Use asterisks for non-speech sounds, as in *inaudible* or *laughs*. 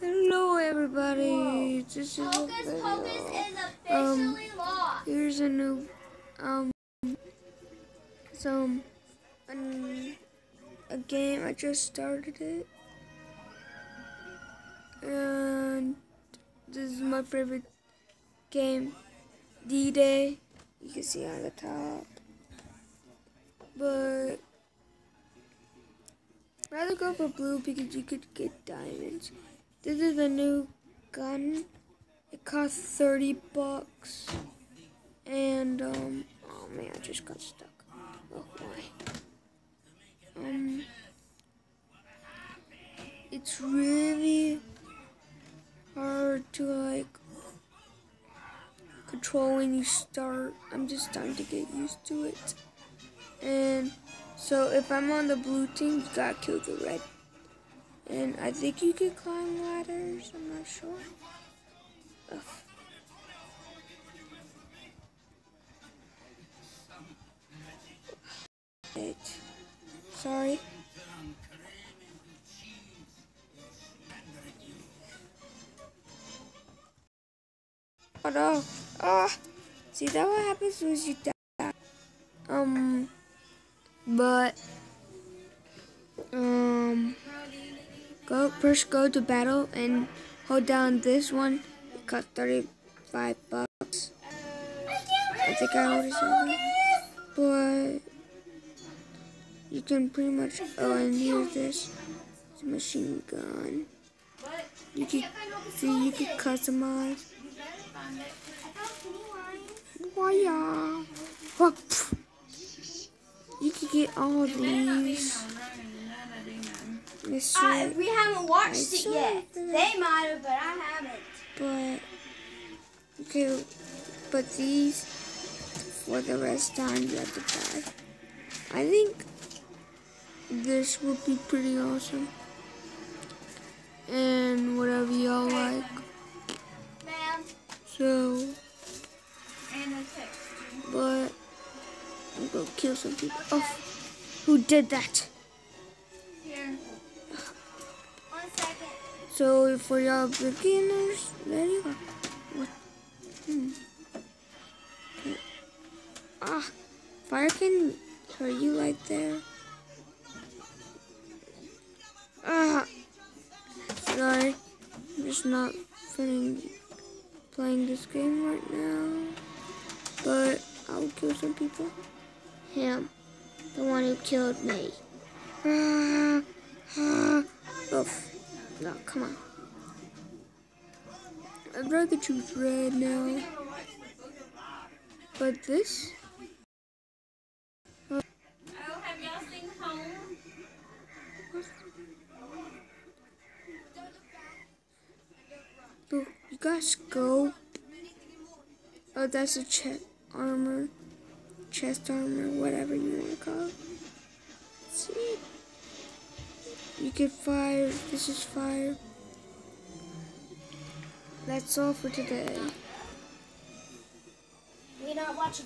Hello everybody, this is a Hocus video. Pocus is Um, lost. Here's a new, um, some, an, a game, I just started it. And this is my favorite game, D-Day, you can see on the top. But, rather go for blue because you could get diamonds. This is a new gun. It costs 30 bucks. And, um, oh man, I just got stuck. Oh, why? Um, it's really hard to, like, control when you start. I'm just starting to get used to it. And so if I'm on the blue team, you gotta kill the red. And I think you can climb ladders, I'm not sure. Ugh. It. Sorry. Oh no. Ah. See that what happens when you die. Go first go to battle and hold down this one. It costs 35 bucks. I think I already said that. But you can pretty much oh and here's this. Machine gun. You can see you can customize. Why pff. Uh, *laughs* you can get all these. I, we haven't watched it yet. They might have, but I haven't. but okay, but these for the rest time you have to buy. I think this would be pretty awesome. And whatever y'all like. Ma'am. So, And a text. but I'm gonna kill some people. Oh, who did that? So for y'all beginners, there you go. What? Hmm. Okay. Ah, fire can hurt you right there. Ah, sorry, I'm just not feeling playing this game right now. But I'll kill some people. Him, the one who killed me. Ah. No, come on. I'd rather choose red now. But this? Oh, have y'all seen home? Look, you got scope. Oh, that's a chest armor. Chest armor, whatever you want to call it. See? You get fire. This is fire. That's all for today. We're not watching